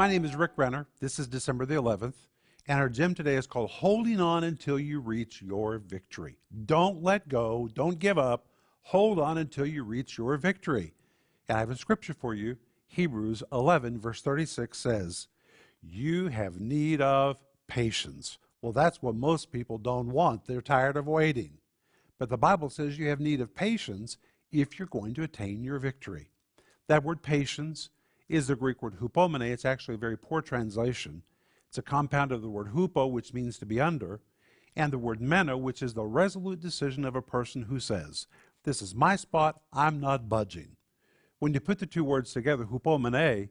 My name is Rick Renner. This is December the 11th, and our gym today is called Holding On Until You Reach Your Victory. Don't let go, don't give up. Hold on until you reach your victory. And I have a scripture for you. Hebrews 11, verse 36 says, You have need of patience. Well, that's what most people don't want. They're tired of waiting. But the Bible says you have need of patience if you're going to attain your victory. That word patience is the Greek word hupomene. It's actually a very poor translation. It's a compound of the word hupo, which means to be under, and the word meno, which is the resolute decision of a person who says, This is my spot, I'm not budging. When you put the two words together, hupomene,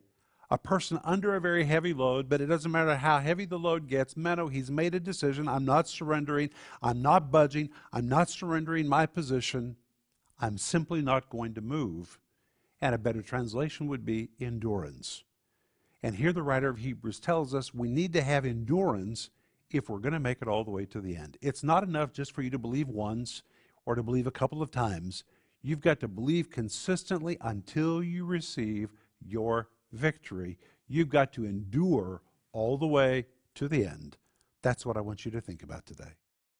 a person under a very heavy load, but it doesn't matter how heavy the load gets. Meno, he's made a decision. I'm not surrendering. I'm not budging. I'm not surrendering my position. I'm simply not going to move. And a better translation would be endurance. And here the writer of Hebrews tells us we need to have endurance if we're going to make it all the way to the end. It's not enough just for you to believe once or to believe a couple of times. You've got to believe consistently until you receive your victory. You've got to endure all the way to the end. That's what I want you to think about today.